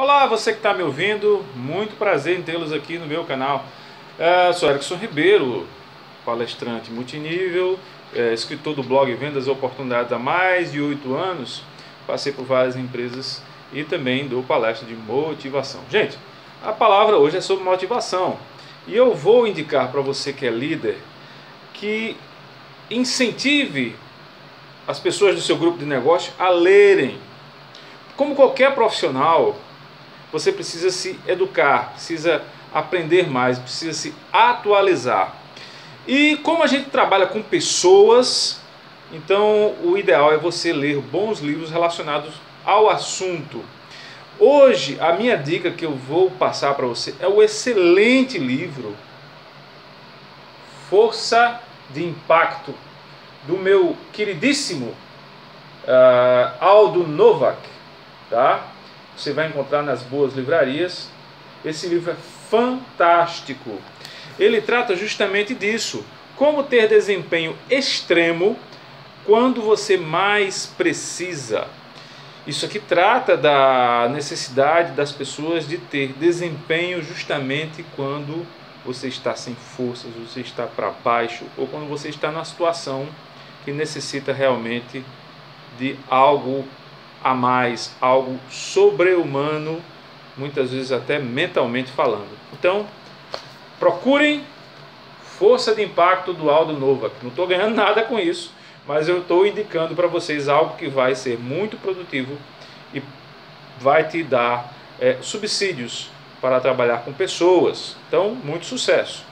Olá, você que está me ouvindo, muito prazer em tê-los aqui no meu canal. É, sou Erickson Ribeiro, palestrante multinível, é, escritor do blog Vendas e Oportunidades há mais de oito anos. Passei por várias empresas e também dou palestra de motivação. Gente, a palavra hoje é sobre motivação e eu vou indicar para você que é líder que incentive as pessoas do seu grupo de negócio a lerem. Como qualquer profissional, você precisa se educar, precisa aprender mais, precisa se atualizar. E como a gente trabalha com pessoas, então o ideal é você ler bons livros relacionados ao assunto. Hoje, a minha dica que eu vou passar para você é o excelente livro Força de Impacto, do meu queridíssimo uh, Aldo Novak. Tá? Você vai encontrar nas boas livrarias. Esse livro é fantástico. Ele trata justamente disso: como ter desempenho extremo quando você mais precisa. Isso aqui trata da necessidade das pessoas de ter desempenho justamente quando você está sem forças, você está para baixo ou quando você está numa situação que necessita realmente de algo a mais, algo sobre-humano, muitas vezes até mentalmente falando. Então, procurem Força de Impacto do Aldo Nova. Não estou ganhando nada com isso, mas eu estou indicando para vocês algo que vai ser muito produtivo e vai te dar é, subsídios para trabalhar com pessoas. Então, muito sucesso!